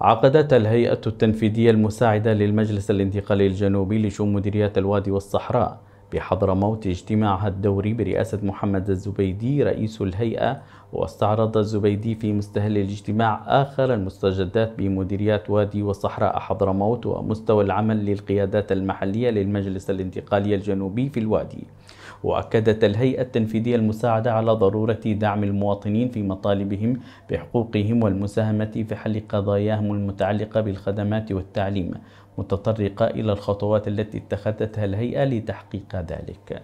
عقدت الهيئة التنفيذية المساعدة للمجلس الانتقالي الجنوبي لشؤون مديريات الوادي والصحراء بحضرموت اجتماعها الدوري برئاسة محمد الزبيدي رئيس الهيئة واستعرض الزبيدي في مستهل الاجتماع آخر المستجدات بمديريات وادي وصحراء حضرموت ومستوى العمل للقيادات المحلية للمجلس الانتقالي الجنوبي في الوادي. وأكدت الهيئة التنفيذية المساعدة على ضرورة دعم المواطنين في مطالبهم بحقوقهم والمساهمة في حل قضاياهم المتعلقة بالخدمات والتعليم متطرقة إلى الخطوات التي اتخذتها الهيئة لتحقيق ذلك.